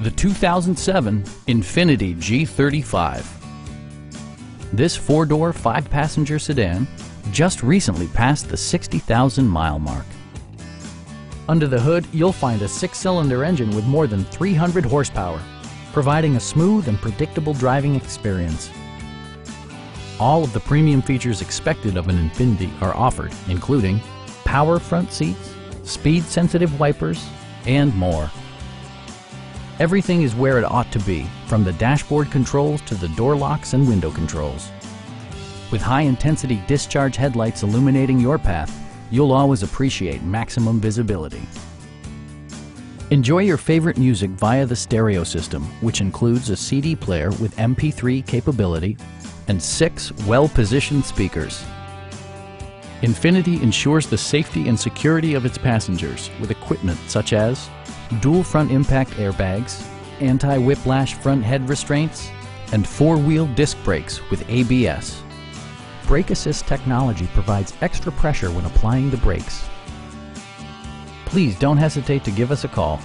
the 2007 Infiniti G35. This four-door, five-passenger sedan just recently passed the 60,000 mile mark. Under the hood, you'll find a six-cylinder engine with more than 300 horsepower, providing a smooth and predictable driving experience. All of the premium features expected of an Infiniti are offered, including power front seats, speed-sensitive wipers, and more. Everything is where it ought to be, from the dashboard controls to the door locks and window controls. With high-intensity discharge headlights illuminating your path, you'll always appreciate maximum visibility. Enjoy your favorite music via the stereo system, which includes a CD player with MP3 capability and six well-positioned speakers. Infiniti ensures the safety and security of its passengers with equipment such as dual front impact airbags, anti-whiplash front head restraints, and four-wheel disc brakes with ABS. Brake Assist technology provides extra pressure when applying the brakes. Please don't hesitate to give us a call